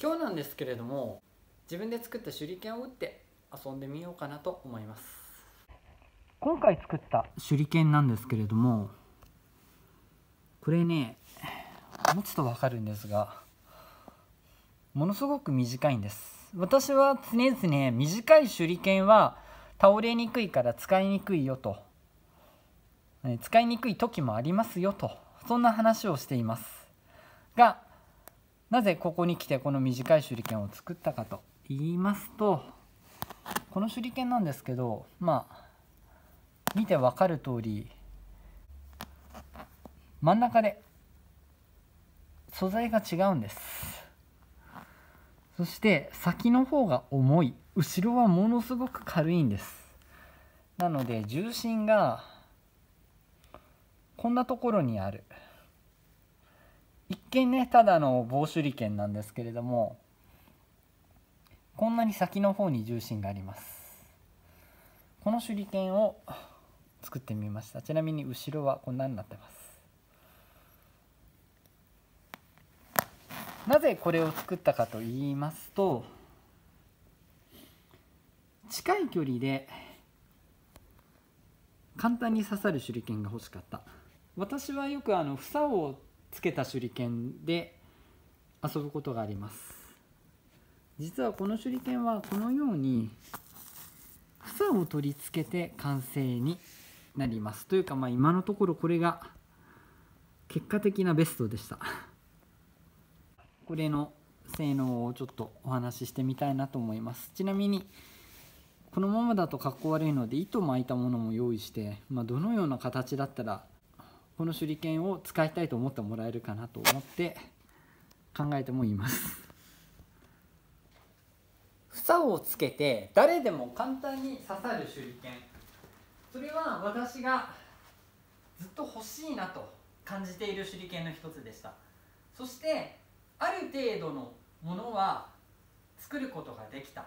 今日なんですけれども自分で作った手裏剣を打って遊んでみようかなと思います。今回作った手裏剣なんですけれどもこれね持つと分かるんですがものすごく短いんです。私は常々短い手裏剣は倒れにくいから使いにくいよと使いにくい時もありますよとそんな話をしています。がなぜここに来てこの短い手裏剣を作ったかと言いますとこの手裏剣なんですけどまあ見て分かる通り真ん中で素材が違うんです。そして先の方が重い。後ろはものすごく軽いんです。なので重心がこんなところにある。一見ねただの棒手裏剣なんですけれどもこんなに先の方に重心があります。この手裏剣を作ってみました。ちなみに後ろはこんなになってます。なぜこれを作ったかと言いますと近い距離で簡単に刺さる手裏剣が欲しかった。私はよくあの房をつけた手裏剣で遊ぶことがあります。実はこの手裏剣はこのように房を取り付けて完成になります。というかまあ今のところこれが結果的なベストでした。これの性能をちょっとお話ししてみたいなと思います。ちなみにこのままだとかっこ悪いので糸巻いたものも用意して、まあ、どのような形だったらこの手裏剣を使いたいと思ってもらえるかなと思って考えてもいます。房をつけて誰でも簡単に刺さる手裏剣。それは私がずっと欲しいなと感じている手裏剣の一つでした。そしてある程度のものは作ることができた。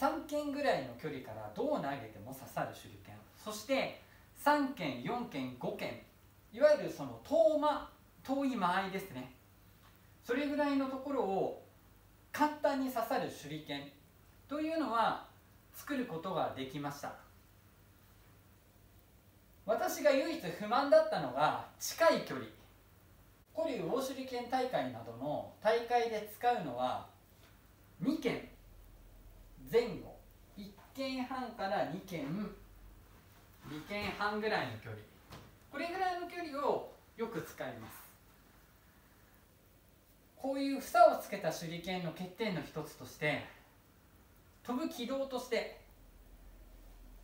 3件ぐらいの距離からどう投げても刺さる手裏剣。そして3件4件5件いわゆるその遠間遠い間合いですね。それぐらいのところを簡単に刺さる手裏剣というのは作ることができました。私が唯一不満だったのが近い距離。古竜大手裏剣大会などの大会で使うのは2件。前後。1件半から2件。2件半ぐらいの距離。これぐらいの距離をよく使います。こういう房をつけた手裏剣の欠点の一つとして飛ぶ軌道として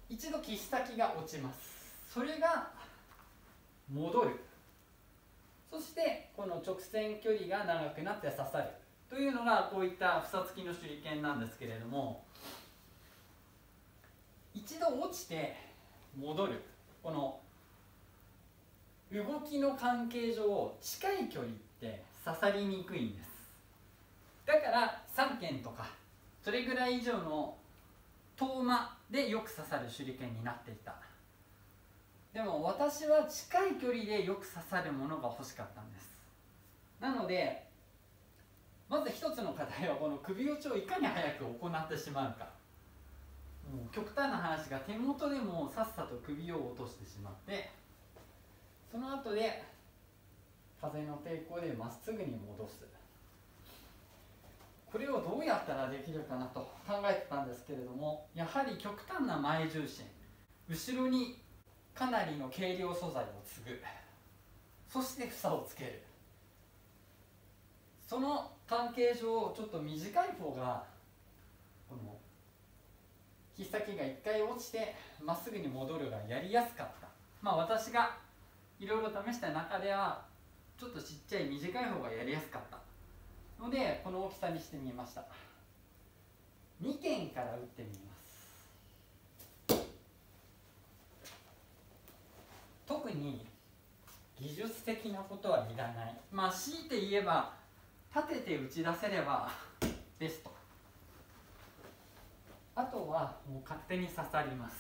一度切先が落ちます。それが戻る。そしてこの直線距離が長くなって刺さる。というのがこういった房付きの手裏剣なんですけれども一度落ちて戻る。この動きの関係上近い距離って刺さりにくいんです。だから3件とかそれぐらい以上の遠間でよく刺さる手裏剣になっていた。でも私は近い距離でよく刺さるものが欲しかったんです。なのでまず一つの課題はこの首打ちをいかに早く行ってしまうか。もう極端な話が手元でもさっさと首を落としてしまってその後で風の抵抗でまっすぐに戻す。これをどうやったらできるかなと考えてたんですけれどもやはり極端な前重心後ろにかなりの軽量素材を継ぐ。そして房をつける。その関係上ちょっと短い方が引っ先が1回落ちてまっすぐに戻るがやりやすかった。まあ私がいろいろ試した中ではちょっとちっちゃい短い方がやりやすかった。のでこの大きさにしてみました。2件から打ってみます。特に技術的なことはいらない。まあ強いて言えば立てて打ち出せればベスト。あとはもう勝手に刺さります。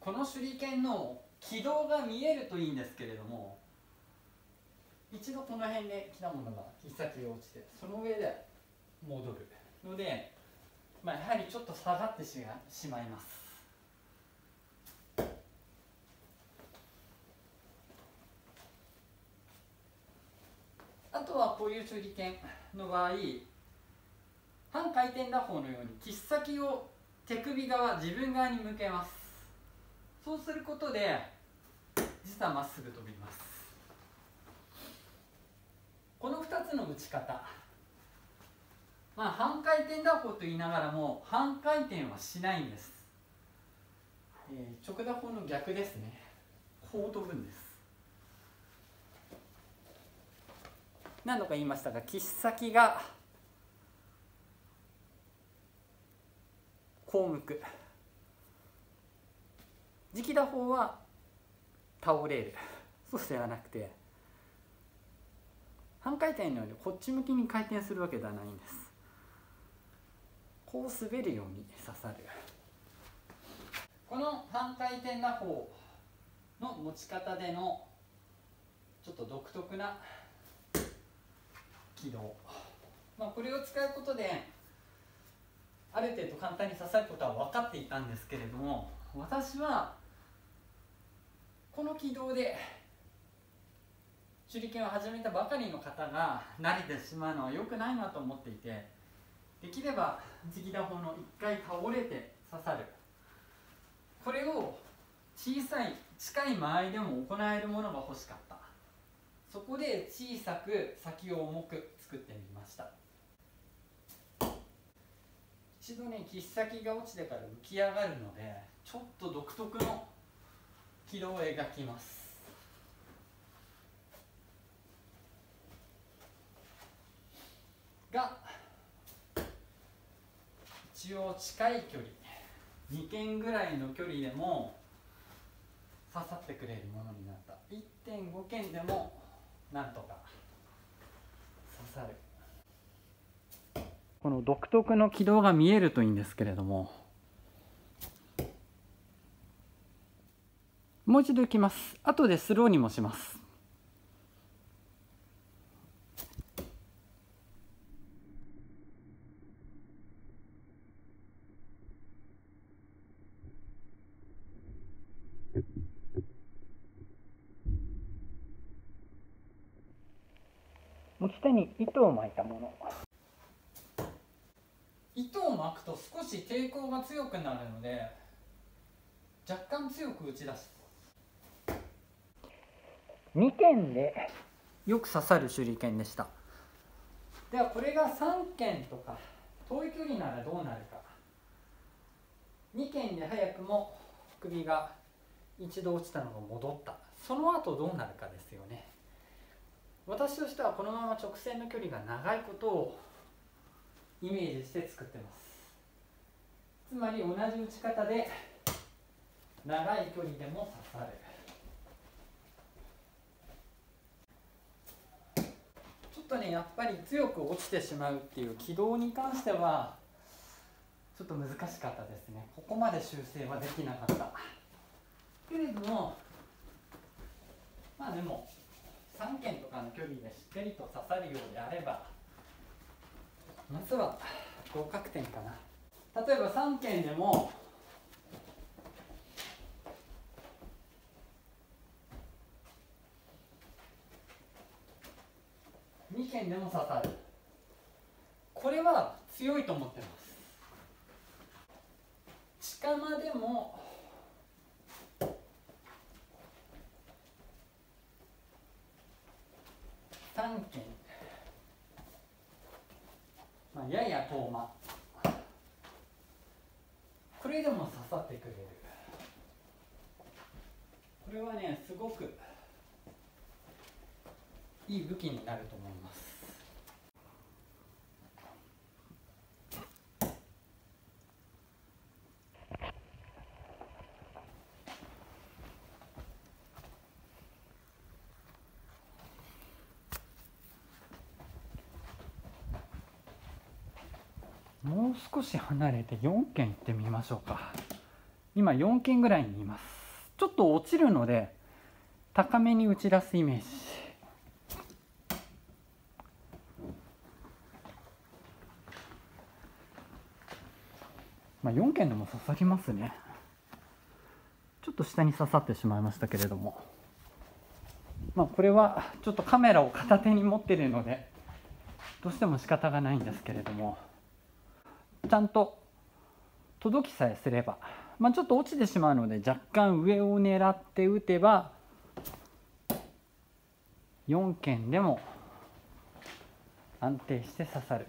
この手裏剣の軌道が見えるといいんですけれども一度この辺で来たものが切っ先が落ちてその上で戻るので、まあ、やはりちょっと下がってしまいます。あとはこういう手裏剣の場合半回転打法のように切っ先を手首側自分側に向けます。そうすることで実はまっすぐ飛びます。この2つの打ち方。まあ半回転打法と言いながらも半回転はしないんです、えー、直打法の逆ですね。こう飛ぶんです。何度か言いましたが切っ先がこう向く直打法は倒れる。そうではなくて半回転のようにこっち向きに回転するわけではないんです。こう滑るように刺さる。この半回転打法の持ち方でのちょっと独特な軌道、まあ、これを使うことでる程度簡単に刺さることは分かっていたんですけれども私はこの軌道で手裏剣を始めたばかりの方が慣れてしまうのは良くないなと思っていてできれば直打法の1回倒れて刺さる。これを小さい近い間合いでも行えるものが欲しかった。そこで小さく先を重く作ってみました。一度ね切っ先が落ちてから浮き上がるのでちょっと独特の軌道を描きます。が一応近い距離2軒ぐらいの距離でも刺さってくれるものになった。1.5軒でもなんとか刺さるこの独特の軌道が見えるといいんですけれどももう一度いきます。後でスローにもします。持ち手に糸を巻いたもの。糸を巻くと少し抵抗が強くなるので若干強く打ち出す。2剣でよく刺さる手裏剣でした。ではこれが3剣とか遠い距離ならどうなるか。2剣で早くも首が一度落ちたのが戻った。その後どうなるかですよね。私としてはこのまま直線の距離が長いことをイメージして作ってます。つまり同じ打ち方で長い距離でも刺さる。ちょっとねやっぱり強く落ちてしまうっていう軌道に関してはちょっと難しかったですね。ここまで修正はできなかった。けれどもまあでも3軒とかの距離でしっかりと刺さるようであればまずは合格点かな。例えば3軒でも2軒でも刺さる。これは強いと思ってます。近間でも3件、遠間これでも刺さってくれる。これはねすごくいい武器になると思います。もう少し離れて4軒行ってみましょうか。今4軒ぐらいにいます。ちょっと落ちるので高めに打ち出すイメージ。まあ4件でも刺さりますね。ちょっと下に刺さってしまいましたけれども。まあこれはちょっとカメラを片手に持ってるのでどうしても仕方がないんですけれども。ちゃんと届きさえすれば、まあ、ちょっと落ちてしまうので若干上を狙って打てば4件でも安定して刺さる。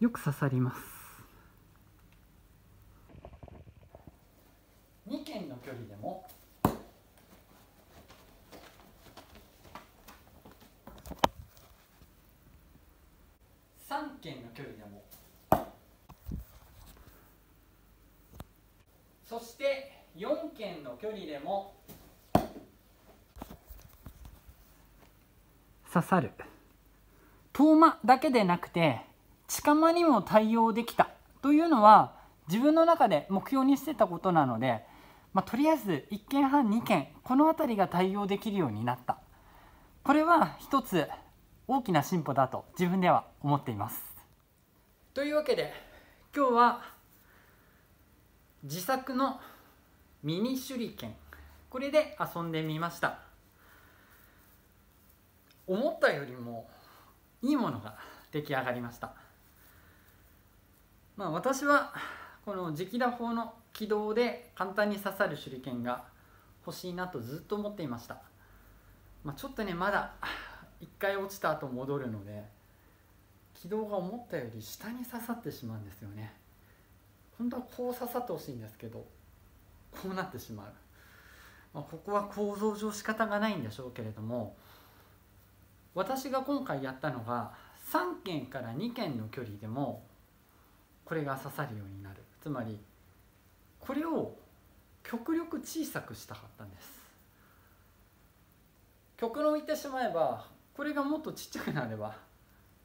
よく刺さります。2軒の距離でも。3軒の距離でも。そして4軒の距離でも。刺さる。遠間だけでなくて近間にも対応できたというのは自分の中で目標にしてたことなので、まあ、とりあえず1件半2件この辺りが対応できるようになった。これは一つ大きな進歩だと自分では思っています。というわけで今日は自作のミニ手裏剣。これで遊んでみました。思ったよりもいいものが出来上がりました。まあ、私はこの直打法の軌道で簡単に刺さる手裏剣が欲しいなとずっと思っていました、まあ、ちょっとねまだ1回落ちた後戻るので軌道が思ったより下に刺さってしまうんですよね。本当はこう刺さってほしいんですけどこうなってしまう、まあ、ここは構造上仕方がないんでしょうけれども私が今回やったのが3軒から2軒の距離でもこれが刺さるようになる。つまりこれを極力小さくしたかったんです。極論言ってしまえばこれがもっとちっちゃくなれば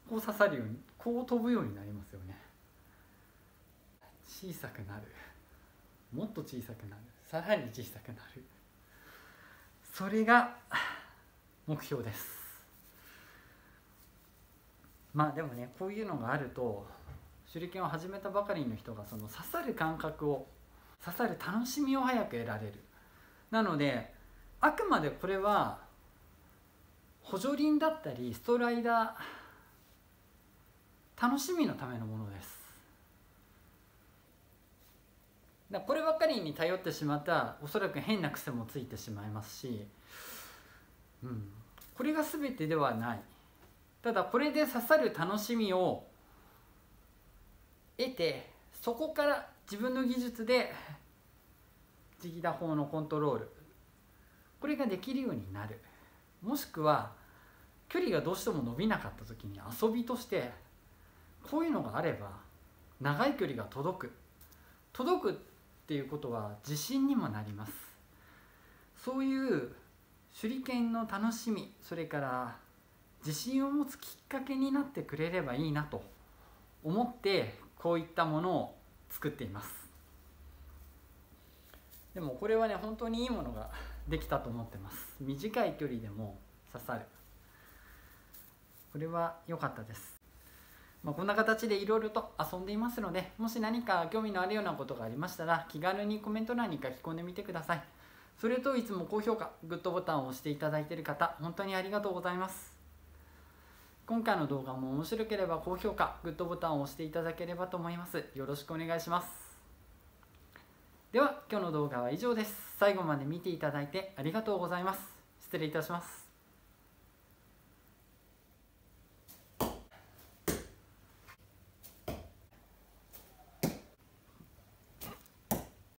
こう刺さるようにこう飛ぶようになりますよね。小さくなる。もっと小さくなる。さらに小さくなる。それが目標です。まあでもねこういうのがあると手裏剣を始めたばかりの人がその刺さる感覚を刺さる楽しみを早く得られる。なのであくまでこれは補助輪だったりストライダー楽しみのためのものです。だこればっかりに頼ってしまったらおそらく変な癖もついてしまいますし、うん、これが全てではない。ただこれで刺さる楽しみを得てそこから自分の技術で直打法のコントロール。これができるようになる。もしくは距離がどうしても伸びなかった時に遊びとしてこういうのがあれば長い距離が届く。届くっていうことは自信にもなります。そういう手裏剣の楽しみそれから自信を持つきっかけになってくれればいいなと思ってこういったものを作っています。でもこれはね本当にいいものができたと思ってます。短い距離でも刺さる。これは良かったです。まあ、こんな形でいろいろと遊んでいますのでもし何か興味のあるようなことがありましたら気軽にコメント欄に書き込んでみてください。それといつも高評価グッドボタンを押していただいている方本当にありがとうございます。今回の動画も面白ければ高評価、グッドボタンを押していただければと思います。よろしくお願いします。では今日の動画は以上です。最後まで見ていただいてありがとうございます。失礼いたします。